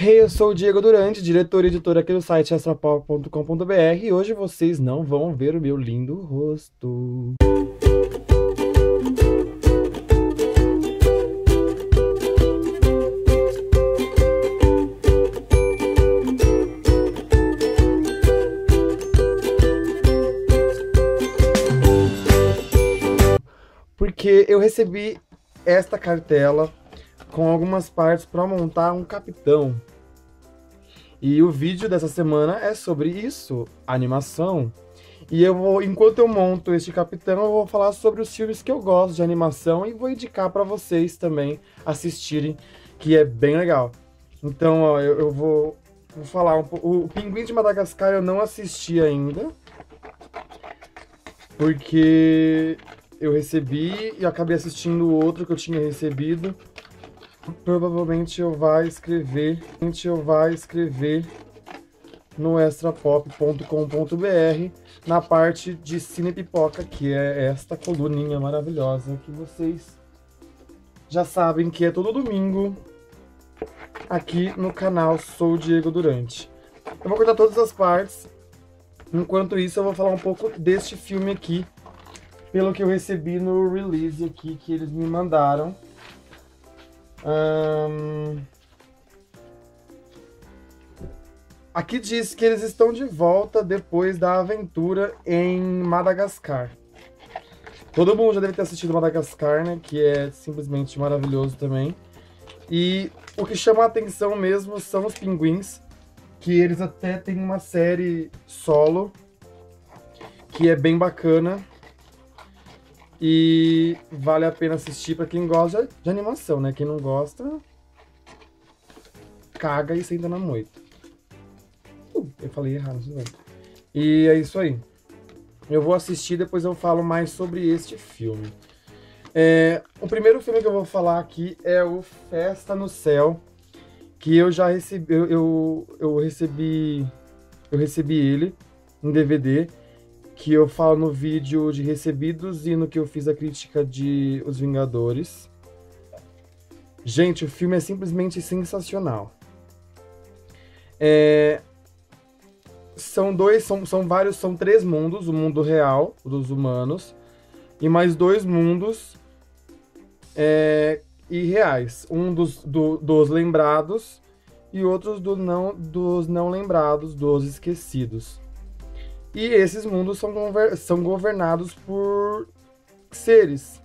Hey, eu sou o Diego Durante, diretor e editor aqui do site extrapop.com.br e hoje vocês não vão ver o meu lindo rosto. Porque eu recebi esta cartela com algumas partes para montar um capitão. E o vídeo dessa semana é sobre isso, animação. E eu vou, enquanto eu monto este capitão, eu vou falar sobre os filmes que eu gosto de animação e vou indicar para vocês também assistirem, que é bem legal. Então, ó, eu, eu vou, vou falar um pouco. O Pinguim de Madagascar eu não assisti ainda. Porque eu recebi e acabei assistindo o outro que eu tinha recebido. Provavelmente eu vai escrever, eu vai escrever no extrapop.com.br na parte de Cine Pipoca, que é esta coluninha maravilhosa que vocês já sabem que é todo domingo aqui no canal Sou Diego Durante. Eu vou cortar todas as partes. Enquanto isso, eu vou falar um pouco deste filme aqui, pelo que eu recebi no release aqui que eles me mandaram. Aqui diz que eles estão de volta depois da aventura em Madagascar. Todo mundo já deve ter assistido Madagascar, né? Que é simplesmente maravilhoso também. E o que chama a atenção mesmo são os pinguins, que eles até têm uma série solo, que é bem bacana. E vale a pena assistir para quem gosta de animação, né? Quem não gosta, caga e senta na moita. Uh, eu falei errado, bem. E é isso aí. Eu vou assistir, depois eu falo mais sobre este filme. É, o primeiro filme que eu vou falar aqui é o Festa no Céu, que eu já recebi, eu, eu, eu recebi, eu recebi ele em DVD que eu falo no vídeo de recebidos e no que eu fiz a crítica de Os Vingadores. Gente, o filme é simplesmente sensacional. É... São dois, são, são vários, são três mundos: o mundo real, dos humanos, e mais dois mundos é, irreais. Um dos, do, dos lembrados e outros do não, dos não lembrados, dos esquecidos. E esses mundos são, são governados por seres.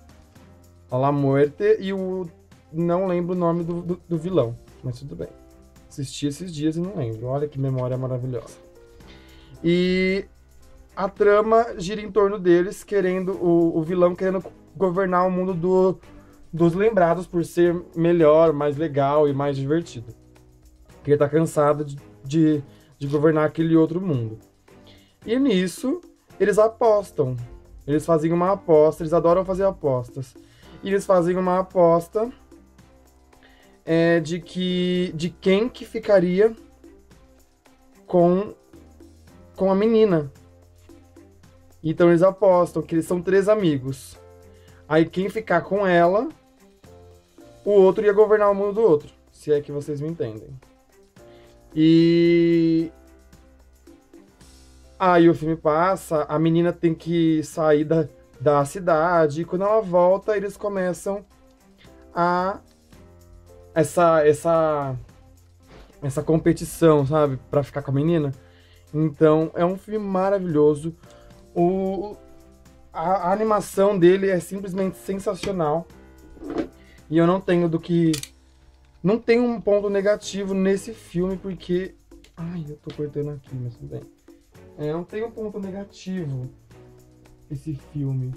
A La Muerte e o. Não lembro o nome do, do, do, vilão, mas tudo bem. Assisti esses dias e não lembro. Olha que memória maravilhosa. E a trama gira em torno deles, querendo. O, o vilão querendo governar o mundo do, dos lembrados por ser melhor, mais legal e mais divertido. Porque ele tá cansado de, de, de governar aquele outro mundo. E nisso, eles apostam. Eles fazem uma aposta, eles adoram fazer apostas. E eles fazem uma aposta é, de que de quem que ficaria com com a menina. Então eles apostam que eles são três amigos. Aí quem ficar com ela, o outro ia governar o mundo do outro, se é que vocês me entendem. E Aí o filme passa, a menina tem que sair da, da cidade, e quando ela volta, eles começam a. essa. essa. essa competição, sabe? Pra ficar com a menina. Então, é um filme maravilhoso. O, a, a animação dele é simplesmente sensacional. E eu não tenho do que. Não tenho um ponto negativo nesse filme, porque. Ai, eu tô cortando aqui, mas tudo bem. É, não tem um ponto negativo esse filme.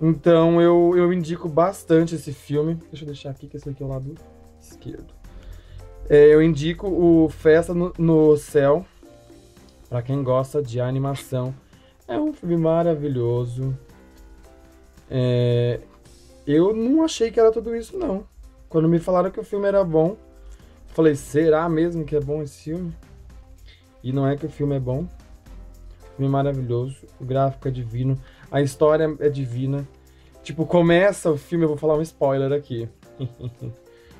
Então eu, eu indico bastante esse filme. Deixa eu deixar aqui, que esse aqui é o lado esquerdo. É, eu indico o Festa no, no Céu, para quem gosta de animação. É um filme maravilhoso. É... Eu não achei que era tudo isso, não. Quando me falaram que o filme era bom, falei, será mesmo que é bom esse filme? E não é que o filme é bom. Filme é maravilhoso, o gráfico é divino, a história é divina. Tipo, começa o filme, eu vou falar um spoiler aqui.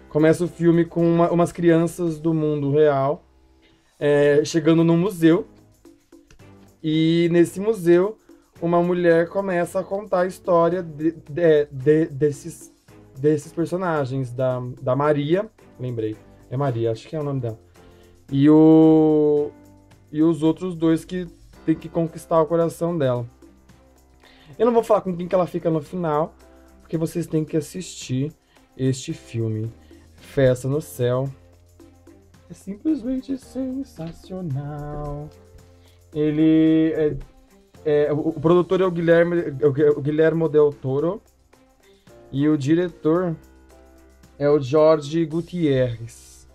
começa o filme com uma, umas crianças do mundo real é, chegando num museu. E nesse museu, uma mulher começa a contar a história de, de, de, desses, desses personagens. Da, da Maria, lembrei. É Maria, acho que é o nome dela. E, o, e os outros dois que tem que conquistar o coração dela. Eu não vou falar com quem que ela fica no final, porque vocês têm que assistir este filme. Festa no Céu. É simplesmente sensacional. Ele é, é o, produtor é o Guilherme, o Guilherme Del Toro e o diretor é o Jorge Gutierrez.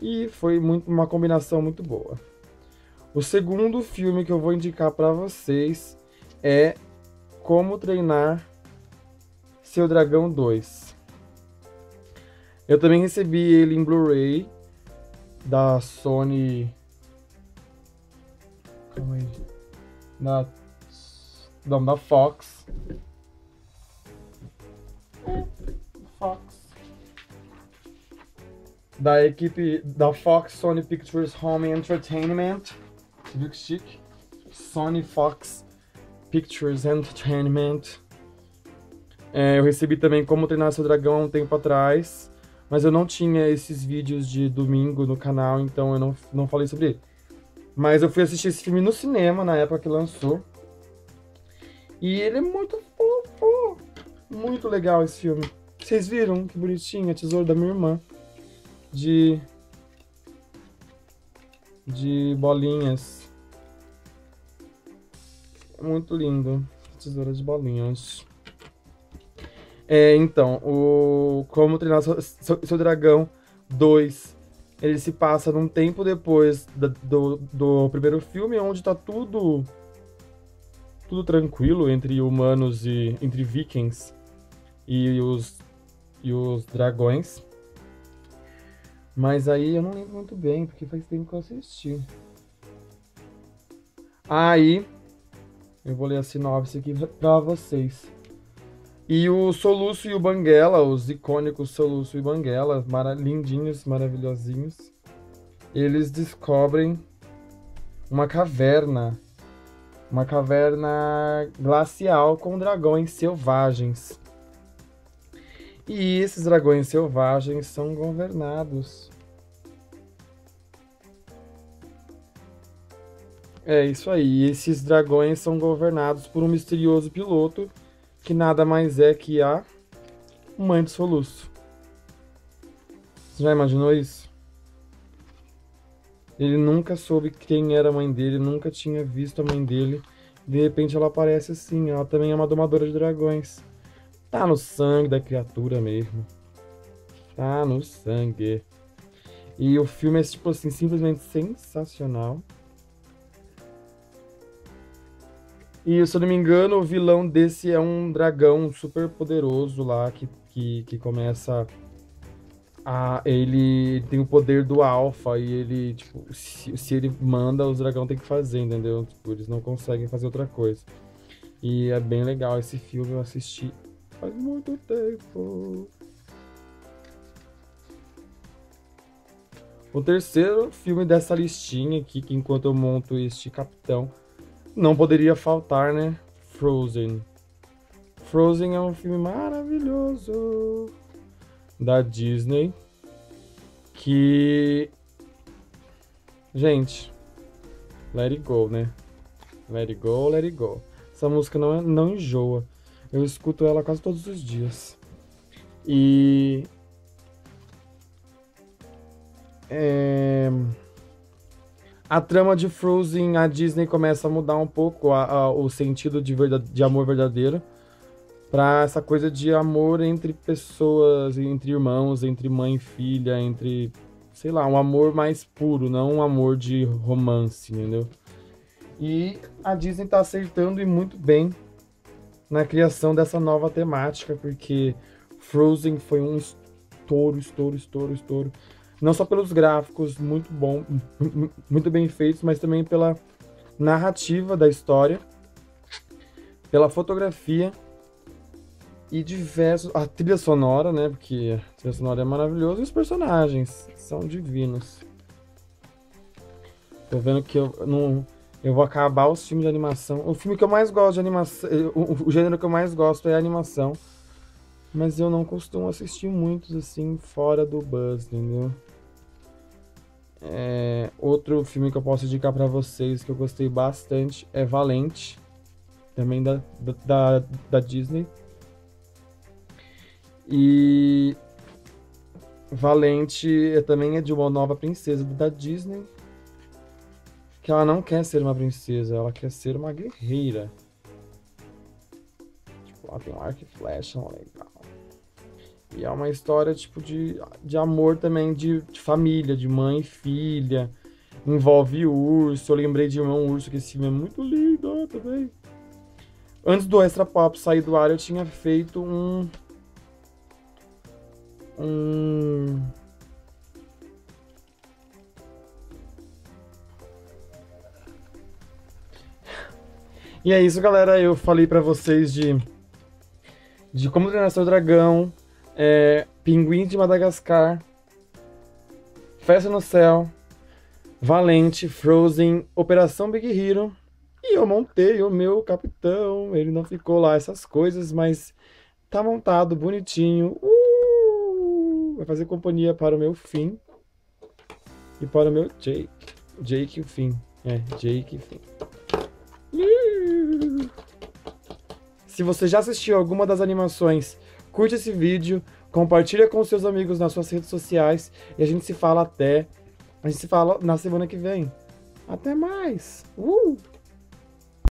E foi muito, uma combinação muito boa. O segundo filme que eu vou indicar para vocês é Como Treinar Seu Dragão 2. Eu também recebi ele em Blu-ray da Sony. Calma aí. Da. Não, da Fox. Fox. Da equipe da Fox Sony Pictures Home Entertainment. Você viu que chique? Sony Fox Pictures Entertainment. É, eu recebi também Como Treinar Seu Dragão um tempo atrás. Mas eu não tinha esses vídeos de domingo no canal, então eu não, não falei sobre ele. Mas eu fui assistir esse filme no cinema na época que lançou. E ele é muito fofo. Muito legal esse filme. Vocês viram que bonitinho? A tesoura da minha irmã. De. De bolinhas. Muito lindo. Tesoura de bolinhas. É, então, o Como Treinar Seu, Seu, Seu Dragão 2, ele se passa num tempo depois do, do, primeiro filme, onde tá tudo tudo tranquilo entre humanos e entre vikings e os e os dragões. Mas aí eu não lembro muito bem, porque faz tempo que eu assisti. Aí eu vou ler a sinopse aqui para vocês. E o Soluço e o Banguela, os icônicos Soluço e Banguela, mara lindinhos, maravilhosinhos, eles descobrem uma caverna. Uma caverna glacial com dragões selvagens. E esses dragões selvagens são governados. É isso aí. Esses dragões são governados por um misterioso piloto que nada mais é que a mãe do soluço. Você já imaginou isso? Ele nunca soube quem era a mãe dele, nunca tinha visto a mãe dele. De repente ela aparece assim, ela também é uma domadora de dragões. Tá no sangue da criatura mesmo. Tá no sangue. E o filme é, tipo assim, simplesmente sensacional. E se eu não me engano, o vilão desse é um dragão super poderoso lá que, que, que começa a. Ele tem o poder do alfa e ele, tipo, se, se ele manda, os dragões tem que fazer, entendeu? Tipo, eles não conseguem fazer outra coisa. E é bem legal esse filme, eu assisti faz muito tempo. O terceiro filme dessa listinha aqui, que enquanto eu monto este capitão, não poderia faltar, né? Frozen. Frozen é um filme maravilhoso da Disney que gente, let it go, né? Let it go, let it go. Essa música não, é, não enjoa. Eu escuto ela quase todos os dias. E é a trama de Frozen, a Disney começa a mudar um pouco a, a, o sentido de, verdade, de amor verdadeiro para essa coisa de amor entre pessoas, entre irmãos, entre mãe e filha, entre, sei lá, um amor mais puro, não um amor de romance, entendeu? E a Disney tá acertando e muito bem na criação dessa nova temática, porque Frozen foi um estouro, estouro, estouro, estouro. Não só pelos gráficos muito bom, muito bem feitos, mas também pela narrativa da história, pela fotografia e diversos. A trilha sonora, né? Porque a trilha sonora é maravilhosa e os personagens são divinos. Tô vendo que eu não. Eu vou acabar os filmes de animação. O filme que eu mais gosto de animação. O, o gênero que eu mais gosto é a animação. Mas eu não costumo assistir muitos assim fora do Buzz, entendeu? É, outro filme que eu posso indicar para vocês que eu gostei bastante é Valente, também da, da, da Disney. E Valente também é de uma nova princesa da Disney. Que ela não quer ser uma princesa, ela quer ser uma guerreira. Tipo, ela tem um arco e flecha legal. E é uma história, tipo, de, de amor também, de, de família, de mãe e filha. Envolve urso. Eu lembrei de um urso, que esse filme é muito lindo também. Antes do Extra Pop sair do ar, eu tinha feito um Hum... E é isso, galera. Eu falei para vocês de de como treinar seu dragão, é, Pinguim de Madagascar, Festa no Céu, Valente, Frozen, Operação Big Hero. E eu montei o meu capitão. Ele não ficou lá essas coisas, mas tá montado bonitinho. Uh! vai fazer companhia para o meu fim e para o meu Jake. Jake o fim. É, Jake fim. Se você já assistiu alguma das animações, curte esse vídeo, compartilha com seus amigos nas suas redes sociais e a gente se fala até. A gente se fala na semana que vem. Até mais! Uh!